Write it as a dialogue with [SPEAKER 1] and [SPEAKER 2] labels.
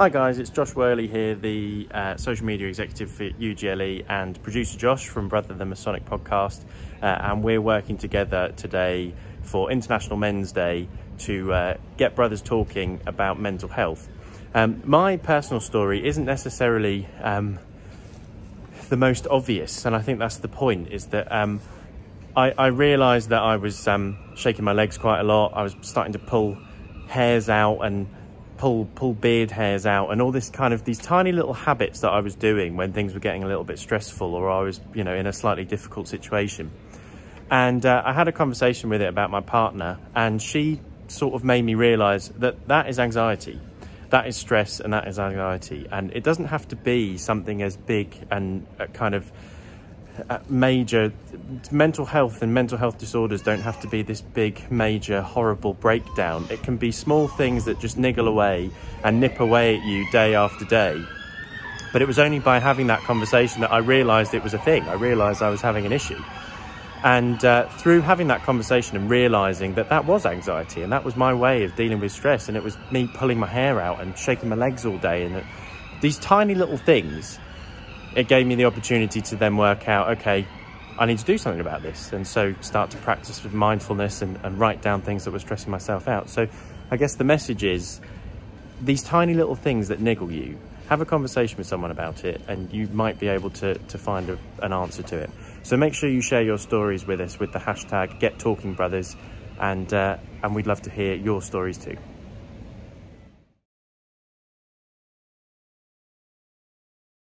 [SPEAKER 1] Hi guys, it's Josh Worley here, the uh, social media executive for UGLE and producer Josh from Brother the Masonic podcast. Uh, and we're working together today for International Men's Day to uh, get brothers talking about mental health. Um, my personal story isn't necessarily um, the most obvious, and I think that's the point, is that um, I, I, realised that I was um, shaking my legs quite a lot. I was starting to pull hairs out and pull pull beard hairs out and all this kind of these tiny little habits that I was doing when things were getting a little bit stressful or I was you know in a slightly difficult situation. And uh, I had a conversation with it about my partner and she sort of made me realize that that is anxiety. That is stress and that is anxiety. And it doesn't have to be something as big and uh, kind of major mental health and mental health disorders don't have to be this big major horrible breakdown. It can be small things that just niggle away and nip away at you day after day. But it was only by having that conversation that i realized it was a thing. I realized i was having an issue. And uh, through having that conversation and realizing that that was anxiety and that was my way of dealing with stress and it was me pulling my hair out and shaking my legs all day and these tiny little things it gave me the opportunity to then work out, okay, I need to do something about this. And so start to practice with mindfulness and, and write down things that were stressing myself out. So I guess the message is these tiny little things that niggle you, have a conversation with someone about it and you might be able to, to find a, an answer to it. So make sure you share your stories with us with the hashtag GetTalkingBrothers and, uh, and we'd love to hear your stories too.